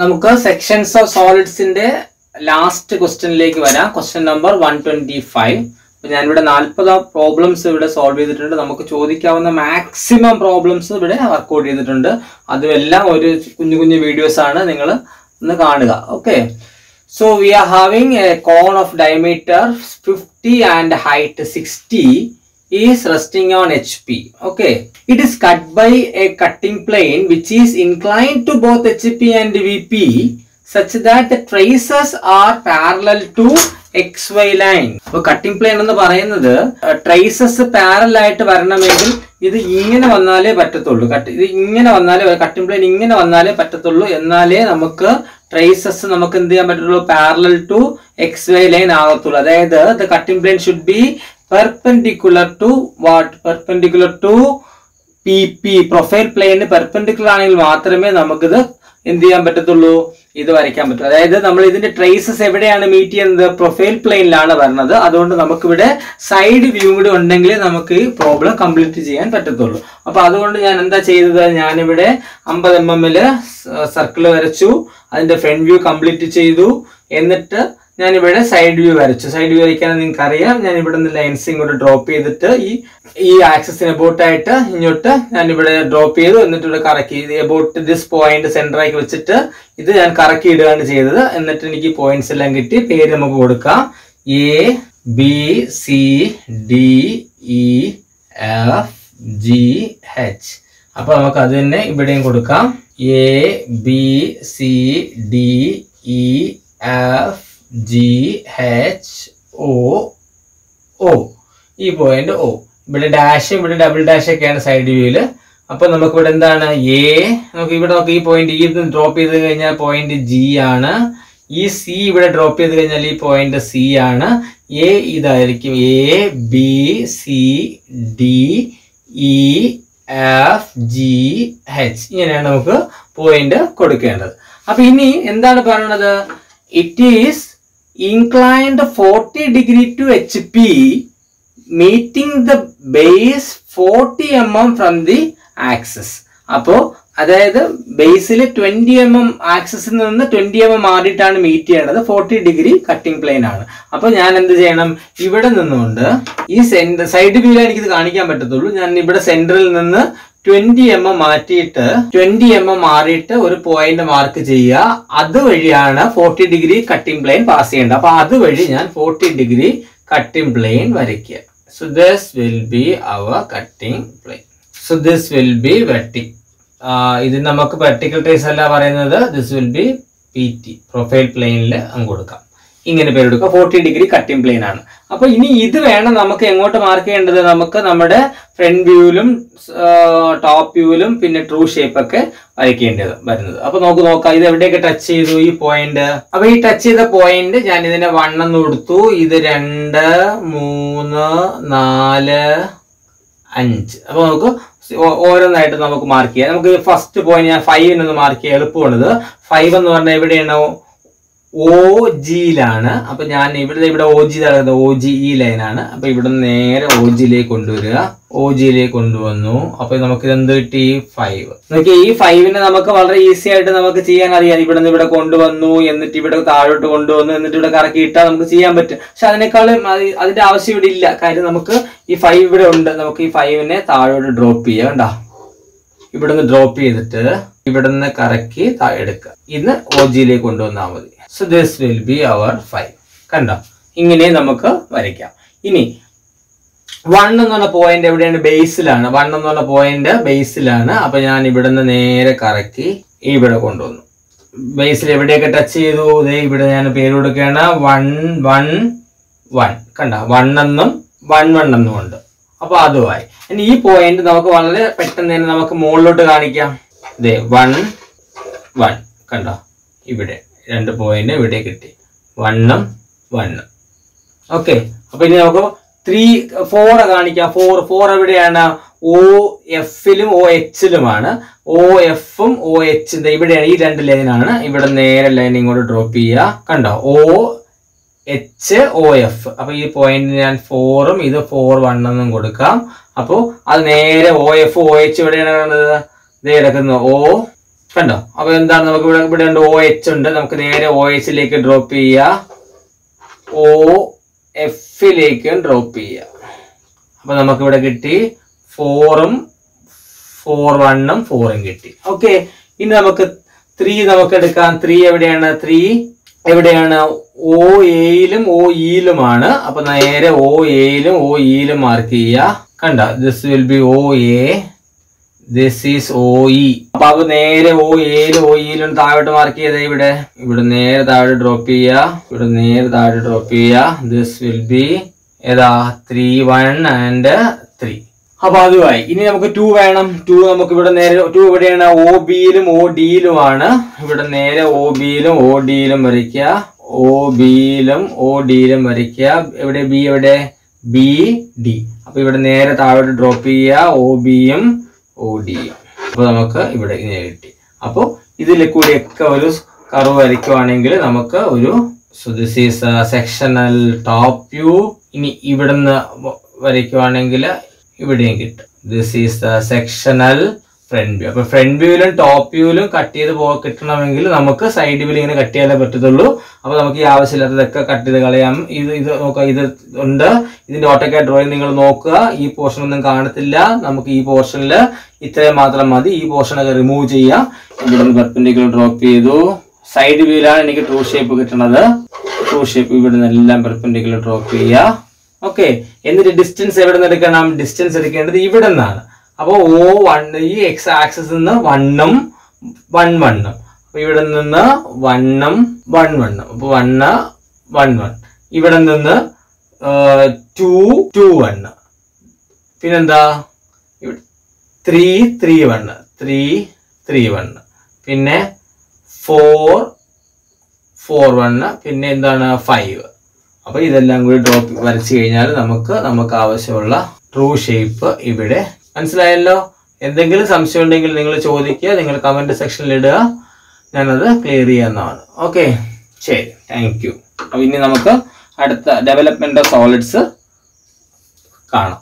നമുക്ക് sections of സോളിഡ്സിന്റെ last ക്വസ്റ്റ്യനിലേക്ക് വരാം. Question number one twenty five ഞാനിവിടെ നാൽപ്പത് പ്രോബ്ലംസ് ഇവിടെ സോൾവ് ചെയ്തിട്ടുണ്ട്. നമുക്ക് ചോദിക്കാവുന്ന മാക്സിമം പ്രോബ്ലംസ് ഇവിടെ വർക്കൗട്ട് ചെയ്തിട്ടുണ്ട്. അതുമെല്ലാം ഒരു കുഞ്ഞു കുഞ്ഞു വീഡിയോസ് ആണ്. നിങ്ങൾ ഒന്ന് കാണുക. Okay so we are having a cone of diameter fifty and height sixty is resting on HP. Okay. It is cut by a cutting plane which is inclined to both HP and VP such that the traces are parallel to XY line. അപ്പോൾ cutting plane എന്ന് പറയുന്നത് traces പാരലായിട്ട് വരണമെങ്കിൽ ഇത് ഇങ്ങനെ വന്നാലേ പറ്റത്തുള്ളൂ cut ഇത് ഇങ്ങനെ വന്നാലേ കട്ടിംഗ് പ്ലെയിൻ ഇങ്ങനെ വന്നാലേ പറ്റത്തുള്ളൂ എന്നാലേ നമുക്ക് ട്രേസസ് നമുക്ക് എന്ത് ചെയ്യാൻ പറ്റുള്ളൂ parallel to X Y line ആകത്തുള്ളൂ അതായത് the cutting plane should be perpendicular to what perpendicular to P P profile plane perpendicular ആണെങ്കിൽ മാത്രമേ നമുക്കിത് എന്ത് ചെയ്യാൻ പറ്റത്തുള്ളൂ? ഇത് വരയ്ക്കാൻ പറ്റും. അതായത് നമ്മൾ ഇതിന്റെ ട്രേസസ് എവിടെയാണ് മീറ്റ് ചെയ്യുന്നത്? പ്രൊഫൈൽ പ്ലെയിനിലാണ് വരുന്നത്. അതുകൊണ്ട് നമുക്കിവിടെ സൈഡ് വ്യൂ കൂടി ഉണ്ടെങ്കിൽ നമുക്ക് ഈ പ്രോബ്ലം കംപ്ലീറ്റ് ചെയ്യാൻ പറ്റത്തുള്ളൂ. അപ്പൊ അതുകൊണ്ട് ഞാൻ എന്താ ചെയ്തത്? ഞാനിവിടെ അമ്പത് എം എമ്മിൽ സർക്കിൾ വരച്ചു. അതിന്റെ ഫ്രണ്ട് വ്യൂ കംപ്ലീറ്റ് ചെയ്തു. എന്നിട്ട് ഞാൻ ഇവിടെ സൈഡ് വ്യൂ വരച്ചു. സൈഡ് വ്യൂ വരയ്ക്കാൻ നിങ്ങൾക്ക് അറിയാം ഞാൻ ഇവിടെ നിന്ന് ലൈൻസ് ഇങ്ങോട്ട് ഡ്രോപ്പ് ചെയ്തിട്ട് ഈ ഈ ആക്സസിന് എബോട്ടായിട്ട് ഇങ്ങോട്ട് ഞാൻ ഇവിടെ ഡ്രോപ്പ് ചെയ്തു. എന്നിട്ട് ഇവിടെ കറക്കി ഇത് എബോട്ട് ദിസ് പോയിന്റ് സെന്റർ ആക്കി വെച്ചിട്ട് ഇത് ഞാൻ കറക്കി ഇടുകയാണ് ചെയ്തത്. എന്നിട്ട് എനിക്ക് പോയിന്റ്സ് എല്ലാം കിട്ടി. പേര് നമുക്ക് കൊടുക്കാം. A B C D E F G H അപ്പൊ നമുക്ക് അത് തന്നെ ഇവിടെയും കൊടുക്കാം. A B C D E F G H O O ഈ പോയിന്റ് ഒ ഇവിടെ ഡാഷ് ഇവിടെ ഡബിൾ ഡാഷ് ഒക്കെയാണ് സൈഡ് വ്യൂവിൽ അപ്പൊ നമുക്ക് ഇവിടെ എന്താണ്? എ നമുക്ക് ഇവിടെ നമുക്ക് ഈ പോയിന്റ് ഈ ഡ്രോപ്പ് ചെയ്ത് കഴിഞ്ഞാൽ പോയിന്റ് ജി ആണ്. ഈ സി ഇവിടെ ഡ്രോപ്പ് ചെയ്ത് കഴിഞ്ഞാൽ ഈ പോയിന്റ് സി ആണ്. എ ഇതായിരിക്കും A B C D E F G H ഇങ്ങനെയാണ് നമുക്ക് പോയിന്റ് കൊടുക്കേണ്ടത്. അപ്പൊ ഇനി എന്താണ് പറയണത്? It is inclined 40 degree to HP meeting the base 40 mm from the axis. അപ്പോ അതായത് ബേസിൽ ട്വന്റി എം എം ആക്സസിൽ നിന്ന് ട്വന്റി എം എം മാറിയിട്ടാണ് മീറ്റ് ചെയ്യേണ്ടത്. ഫോർട്ടി ഡിഗ്രി കട്ടിംഗ് പ്ലെയിൻ ആണ്. അപ്പൊ ഞാൻ എന്ത് ചെയ്യണം? ഇവിടെ നിന്നുകൊണ്ട് ഈ സെന്റർ സൈഡ് വ്യൂവിൽ എനിക്കിത് കാണിക്കാൻ പറ്റത്തുള്ളൂ. ഞാൻ ഇവിടെ സെന്ററിൽ നിന്ന് ട്വന്റി എം എം മാറ്റിയിട്ട് ട്വന്റി എം എം മാറിയിട്ട് ഒരു പോയിന്റ് മാർക്ക് ചെയ്യുക. അതുവഴിയാണ് forty degree cutting plane pass ചെയ്യേണ്ടത്. അപ്പൊ അതുവഴി ഞാൻ ഫോർട്ടി ഡിഗ്രി കട്ടിംഗ് പ്ലെയിൻ വരയ്ക്കുക. So this will be our cutting plane so this will be വെട്ടി ഇത് നമുക്ക് വെർട്ടിക്കൽ ട്രേസ് അല്ല പറയുന്നത്. This will be P T profile പ്ലെയിനിൽ അങ്ങ് കൊടുക്കാം. ഇങ്ങനെ പേര് കൊടുക്കുക. ഫോർട്ടി ഡിഗ്രി കട്ടിംഗ് പ്ലെയിൻ ആണ്. അപ്പൊ ഇനി ഇത് വേണം നമുക്ക് എങ്ങോട്ട് മാർക്ക് ചെയ്യേണ്ടത്? നമുക്ക് നമ്മുടെ ഫ്രണ്ട് വ്യൂവിലും ടോപ്പ് വ്യൂവിലും പിന്നെ ട്രൂ ഷേപ്പ് ഒക്കെ വരയ്ക്കേണ്ടത് വരുന്നത്. അപ്പൊ നമുക്ക് നോക്കാം. ഇത് എവിടെയൊക്കെ ടച്ച് ചെയ്തു ഈ പോയിന്റ് അപ്പൊ ഈ ടച്ച് ചെയ്ത പോയിന്റ് ഞാൻ ഇതിന്റെ വണ്ണെന്ന് കൊടുത്തു. ഇത് രണ്ട് മൂന്ന് നാല് അഞ്ച്. അപ്പൊ നമുക്ക് ഓരോന്നായിട്ട് നമുക്ക് മാർക്ക് ചെയ്യാം. നമുക്ക് ഫസ്റ്റ് പോയിന്റ് ഞാൻ ഫൈവിനൊന്ന് മാർക്ക് ചെയ്യാം. എളുപ്പമാണിത്. ഫൈവ് എന്ന് പറഞ്ഞാൽ എവിടെയാണ്? ഒ ജിയിലാണ് അപ്പൊ ഞാൻ ഇവിടെ ഇവിടെ ഒ ജി ഒ ജി ഈ ലൈനാണ് അപ്പൊ ഇവിടെ നിന്ന് നേരെ ഒ ജിയിലേക്ക് കൊണ്ടുവരിക. ഒ ജിയിലേക്ക് കൊണ്ടുവന്നു. അപ്പൊ നമുക്ക് എന്ത് കിട്ടി? ഫൈവ് നോക്കി ഈ ഫൈവിനെ നമുക്ക് വളരെ ഈസി ആയിട്ട് നമുക്ക് ചെയ്യാൻ അറിയാം. ഇവിടെ നിന്ന് ഇവിടെ കൊണ്ടുവന്നു എന്നിട്ട് ഇവിടെ താഴോട്ട് കൊണ്ടുവന്നു എന്നിട്ട് ഇവിടെ കറക്കി ഇട്ടാൽ നമുക്ക് ചെയ്യാൻ പറ്റും. പക്ഷെ അതിനേക്കാളും അതിന്റെ ആവശ്യം ഇവിടെ ഇല്ല. കാര്യം നമുക്ക് ഈ ഫൈവ് ഇവിടെ ഉണ്ട്. നമുക്ക് ഈ ഫൈവിനെ താഴോട്ട് ഡ്രോപ്പ് ചെയ്യാം കണ്ടാ? ഇവിടെ നിന്ന് ഡ്രോപ്പ് ചെയ്തിട്ട് ഇവിടുന്ന് കറക്കി താഴെ എടുക്കുക. ഇന്ന് ഒ ജിയിലേക്ക് കൊണ്ടുവന്നാൽ മതി. So this will be our five കണ്ടോ? ഇങ്ങനെ നമുക്ക് വരയ്ക്കാം. ഇനി വൺ എന്ന് പറഞ്ഞ പോയിന്റ് എവിടെയാണ് ബേസിലാണ് വൺ എന്ന് പറഞ്ഞ പോയിന്റ് ബേസിലാണ് അപ്പൊ ഞാൻ ഇവിടെ നിന്ന് നേരെ കറക്കി ഇവിടെ കൊണ്ടുവന്നു. ബേസിൽ എവിടെയൊക്കെ ടച്ച് ചെയ്തു? ഇതേ ഇവിടെ ഞാൻ പേര് കൊടുക്കുകയാണ്. വൺ വൺ വൺ കണ്ട? വൺ എന്നും വൺ വൺ എന്നും ഉണ്ട്. അപ്പൊ അതുമായി. ഇനി ഈ പോയിന്റ് നമുക്ക് വളരെ പെട്ടെന്ന് തന്നെ നമുക്ക് മുകളിലോട്ട് കാണിക്കാം. ദേ വൺ വൺ കണ്ടോ? ഇവിടെ. രണ്ട് പോയിന്റ് ഇവിടെ കിട്ടി. വണ്ണും വണ്ണും. ഓക്കെ അപ്പൊ ഇനി നമുക്ക് ത്രീ ഫോർ കാണിക്കാം. ഫോർ ഫോർ എവിടെയാണ്? ഒ എഫിലും ഒ എച്ചിലുമാണ് ഒ എഫും ഒ എച്ച് ഇവിടെയാണ് ഈ രണ്ട് ലൈനാണ് ഇവിടെ നേരെ ലൈൻ ഇങ്ങോട്ട് ഡ്രോപ്പ് ചെയ്യുക. കണ്ടോ? ഒ എച്ച് ഒ എഫ് അപ്പൊ ഈ പോയിന്റ് ഞാൻ ഫോറും ഇത് ഫോർ വൺ എന്നും കൊടുക്കാം. അപ്പോൾ അത് നേരെ ഒ എഫ് ഒ എച്ച് എവിടെയാണ് കാണുന്നത്. ഇത് കിടക്കുന്നത് ഒ കണ്ടോ? അപ്പൊ എന്താണ്? നമുക്ക് ഇവിടെ ഇവിടെ ഉണ്ട് ഒ എച്ച് ഉണ്ട്. നമുക്ക് നേരെ ഒ എച്ചിലേക്ക് ഡ്രോപ്പ് ചെയ്യുക ഒ എഫിലേക്ക് ഡ്രോപ്പ് ചെയ്യുക അപ്പൊ നമുക്ക് ഇവിടെ കിട്ടി ഫോറും ഫോർ വണ്ണും ഫോറും കിട്ടി. ഓക്കെ ഇനി നമുക്ക് ത്രീ നമുക്ക് എടുക്കാം. ത്രീ എവിടെയാണ്? ത്രീ എവിടെയാണ്? ഒ എയിലും ഒ ഇയിലുമാണ് അപ്പൊ നേരെ ഒ എയിലും ഒ ഇയിലും മാർക്ക് ചെയ്യുക കണ്ട? This will be O A this is O E അപ്പൊ നേരെ ഓ ഏൽ ഓ ഇയിലും താഴോട്ട് മാർക്ക് ചെയ്ത ഇവിടെ. ഇവിടെ നേരെ താഴെ ഡ്രോപ്പ് ചെയ്യുക. ഇവിടെ നേരെ താഴെ ഡ്രോപ്പ് ചെയ്യുക. ദിസ് വിൽ ബി ഏതാ? ത്രീ വൺ ആൻഡ് ത്രീ അപ്പൊ അതുമായി. ഇനി നമുക്ക് ടു വേണം. ടു നമുക്ക് ഇവിടെ നേരെ ടു ഇവിടെയാണ്. ഒ ബിയിലും ഒ ഡിയിലുമാണ് ഇവിടെ നേരെ ഒ ബിയിലും ഒ ഡിയിലും വരയ്ക്കുക. ഒ ബിയിലും ഒ ഡിയിലും വരയ്ക്കുക. എവിടെ? ബി എവിടെ? ബി ഡി അപ്പൊ ഇവിടെ നേരെ താഴോട്ട് ഡ്രോപ്പ് ചെയ്യുക. ഒ ബിയും ഒ ഡിയും അപ്പൊ നമുക്ക് ഇവിടെ ഇങ്ങനെ കിട്ടി. അപ്പോൾ ഇതിൽ കൂടിയൊക്കെ ഒരു കർവ് വരയ്ക്കുവാണെങ്കിൽ നമുക്ക് ഒരു this is sectional top view ഇനി ഇവിടുന്ന് വരയ്ക്കുവാണെങ്കിൽ ഇവിടെയും കിട്ടും. This is the sectional front view അപ്പൊ ഫ്രണ്ട് വ്യൂവിലും ടോപ്പ് വ്യൂവിലും കട്ട് ചെയ്ത് പോ കിട്ടണമെങ്കിൽ നമുക്ക് സൈഡ് വ്യൂവിൽ ഇങ്ങനെ കട്ട് ചെയ്യാനേ പറ്റത്തുള്ളൂ. അപ്പൊ നമുക്ക് ഈ ആവശ്യമില്ലാത്തതൊക്കെ കട്ട് ചെയ്ത് കളയാം. ഇത് ഇത് നോക്കുക ഇത് ഉണ്ട്. ഇതിന്റെ ഓട്ടോക്കെ ഡ്രോയിങ് നിങ്ങൾ നോക്കുക. ഈ പോർഷൻ ഒന്നും കാണത്തില്ല. നമുക്ക് ഈ പോർഷനിൽ ഇത്രയും മാത്രം മതി. ഈ പോർഷൻ ഒക്കെ റിമൂവ് ചെയ്യാം. ഇവിടെ നിന്ന് ഡ്രോപ്പ് ചെയ്തു. സൈഡ് വ്യൂവിലാണ് എനിക്ക് ട്രൂ ഷേപ്പ് കിട്ടുന്നത് ട്രൂ ഷേപ്പ് ഇവിടെ നിന്ന് എല്ലാം ഡ്രോപ്പ് ചെയ്യുക ഓക്കെ എന്നിട്ട് ഡിസ്റ്റൻസ് എവിടെ നിന്ന് എടുക്കണം? ഡിസ്റ്റൻസ് എടുക്കേണ്ടത് ഇവിടെ നിന്നാണ് അപ്പോൾ ഓ വൺ ഈ എക്സ് ആക്സിസ് നിന്ന് വണ്ണും വൺ വണ്ണും. അപ്പൊ ഇവിടെ നിന്ന് വണ്ണും വൺ വണ്ണും. അപ്പൊ വണ്ണ് വൺ വൺ ഇവിടെ നിന്ന് ടു ടു വണ്ണ്. പിന്നെന്താ? Three three one. Three three one. പിന്നെ ഫോർ ഫോർ വണ്ണ്. പിന്നെ എന്താണ്? ഫൈവ് അപ്പൊ ഇതെല്ലാം കൂടി ഡ്രോപ്പ് വരച്ചു കഴിഞ്ഞാൽ നമുക്ക് നമുക്ക് ആവശ്യമുള്ള ട്രൂ ഷേപ്പ് ഇവിടെ മനസ്സിലായല്ലോ? എന്തെങ്കിലും സംശയം ഉണ്ടെങ്കിൽ നിങ്ങൾ ചോദിക്കുക നിങ്ങൾ കമന്റ് സെക്ഷനിൽ ഇടുക. ഞാനത് ക്ലിയർ ചെയ്യാവുന്നതാണ് ഓക്കെ ശരി. താങ്ക് യു അപ്പൊ ഇനി നമുക്ക് അടുത്ത ഡെവലപ്മെന്റ് ഓഫ് സോളിഡ്സ് കാണാം.